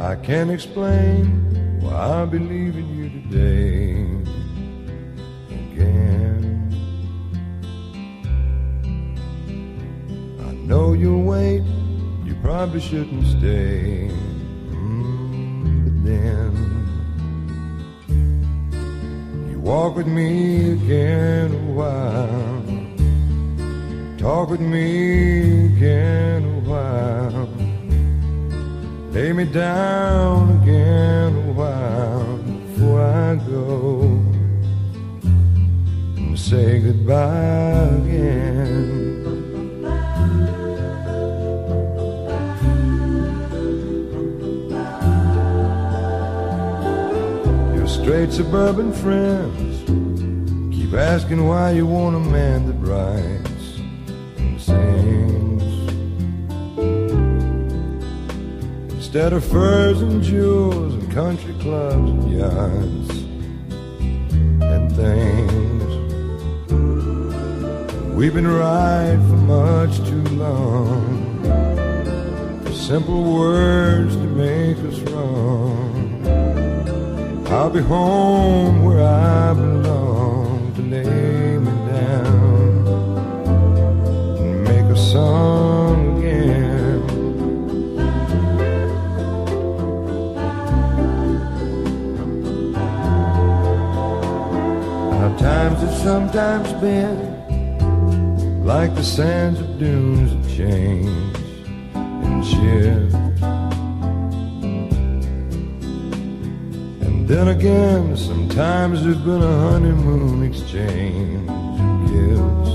I can't explain why I believe in you today again. I know you'll wait, you probably shouldn't stay. Mm, but then you walk with me again a while, talk with me again me down again a while before I go and say goodbye again. Your straight suburban friends keep asking why you want a man that writes and sings. Instead of furs and jewels and country clubs and yachts and things. We've been right for much too long. Simple words to make us wrong. I'll be home where I belong to times have sometimes been like the sands of dunes that change and shift. And then again, sometimes there's been a honeymoon exchange of gifts.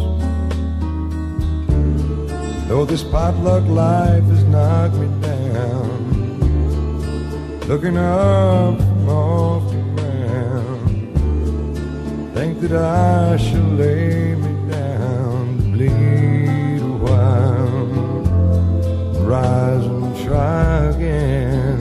Though this potluck life has knocked me down, looking up think that I shall lay me down to bleed a while, rise and try again.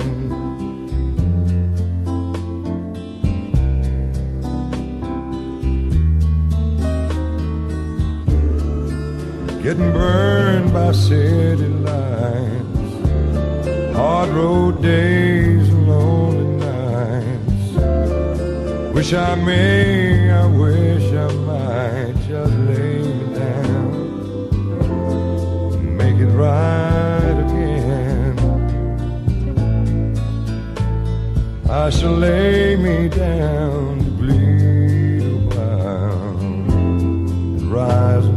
Getting burned by city lights, hard road days wish I may, I wish I might just lay me down, make it right again. I shall lay me down to bleed a while and rise.